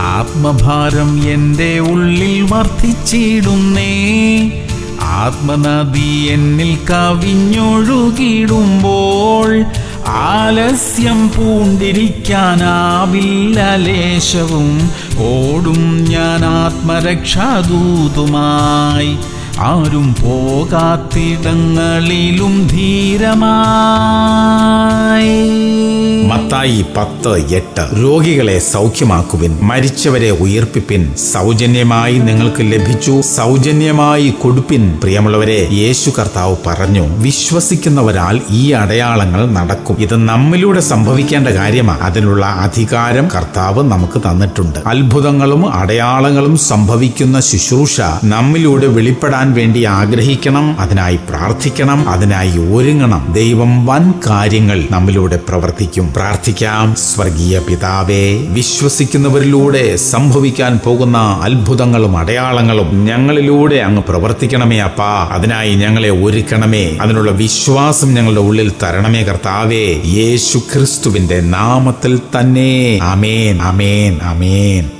ആത്മഭാരം എന്റെ ഉള്ളിൽ വർദ്ധിച്ചിടുന്നേ. ആത്മനദി എന്നിൽ കവിഞ്ഞൊഴുകിടുമ്പോൾ ആലസ്യം പൂണ്ടിരിക്കാനാവില്ല ലേശവും. ഓടും ഞാൻ ആത്മരക്ഷാദൂതുമായി. ആരും പോകാത്തിടങ്ങളിലും ധീരമായി. മത്തായി പത്ത് എട്ട്. രോഗികളെ സൗഖ്യമാക്കുവിൻ. മരിച്ചവരെ ഉയർപ്പിപ്പിൻ. സൗജന്യമായി നിങ്ങൾക്ക് ലഭിച്ചു. സൗജന്യമായി കൊടുപ്പിൻ. പ്രിയമുള്ളവരെ യേശു കർത്താവ് പറഞ്ഞു വിശ്വസിക്കുന്നവരാൽ ഈ അടയാളങ്ങൾ നടക്കും. ഇത് നമ്മിലൂടെ സംഭവിക്കേണ്ട കാര്യമാണ്. അതിനുള്ള അധികാരം കർത്താവ് നമുക്ക് തന്നിട്ടുണ്ട്. അത്ഭുതങ്ങളും അടയാളങ്ങളും സംഭവിക്കുന്ന ശുശ്രൂഷ നമ്മിലൂടെ വെളിപ്പെടാൻ വേണ്ടി ആഗ്രഹിക്കണം. അതിനായി പ്രാർത്ഥിക്കണം. അതിനായി ഒരുങ്ങണം. ദൈവം വൻ കാര്യങ്ങൾ നമ്മിലൂടെ പ്രവർത്തിക്കും. പ്രാർത്ഥിക്കാം. സ്വർഗീയ പിതാവേ വിശ്വസിക്കുന്നവരിലൂടെ സംഭവിക്കാൻ പോകുന്ന അത്ഭുതങ്ങളും അടയാളങ്ങളും ഞങ്ങളിലൂടെ അങ്ങ് പ്രവർത്തിക്കണമേ അപ്പാ. അതിനായി ഞങ്ങളെ ഒരുക്കണമേ. അതിനുള്ള വിശ്വാസം ഞങ്ങളുടെ ഉള്ളിൽ തരണമേ കർത്താവേ. യേശു ക്രിസ്തുവിന്റെ നാമത്തിൽ തന്നെ. അമേൻ അമേൻ അമേൻ